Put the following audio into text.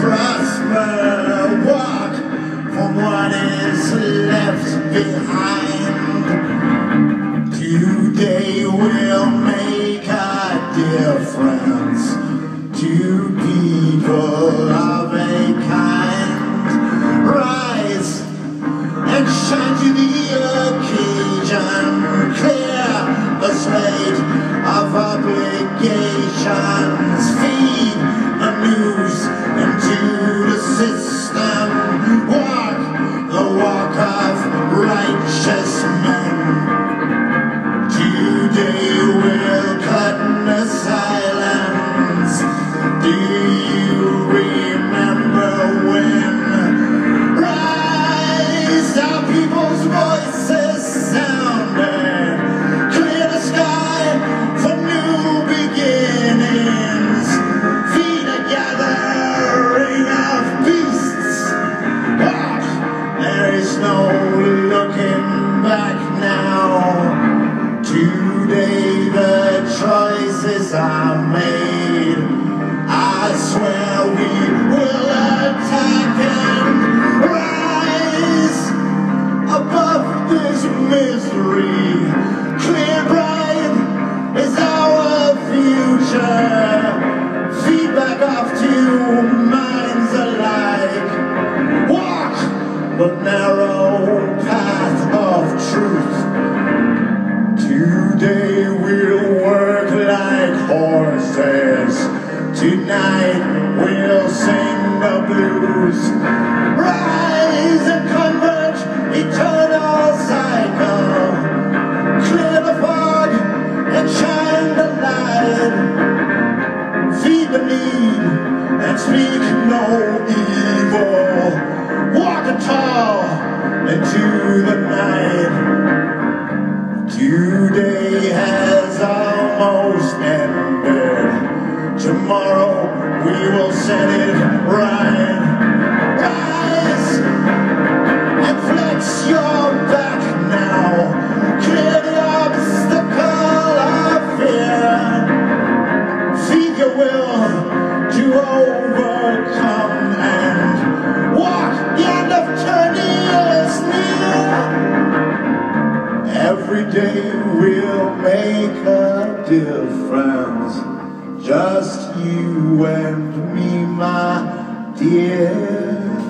prosper, walk from what is left behind. But there is no looking back now. Today the choices are made. I swear we will attack and rise above this misery. Narrow path of truth. Today we'll work like horses. Tonight we'll sing the blues. Rise and converge, eternal cycle. Clear the fog and shine the light. Feed the need and speak no evil. Walk tall into the night. Today has almost ended. Tomorrow we will set it right. Rise and flex your back now. Clear the obstacle fear. Feed your will to overcome a friends, Just you and me, my dear.